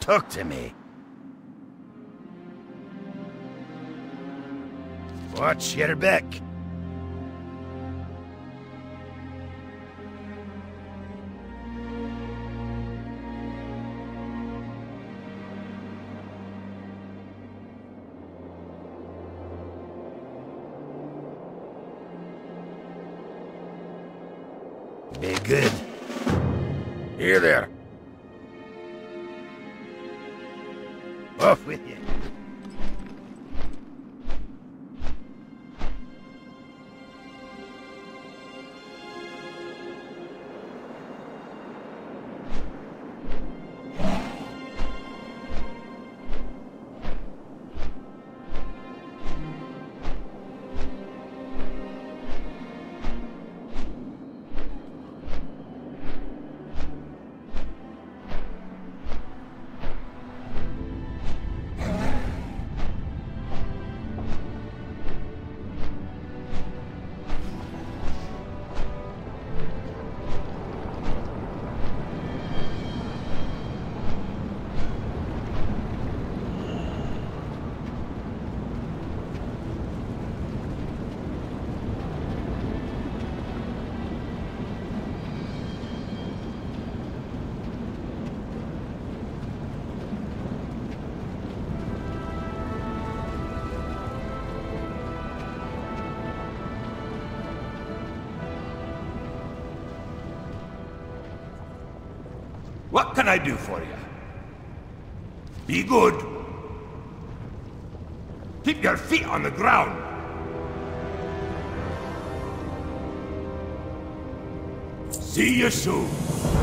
Talk to me. Watch your back. Be good. Here there. Off with you. What can I do for you? Be good. Keep your feet on the ground. See you soon.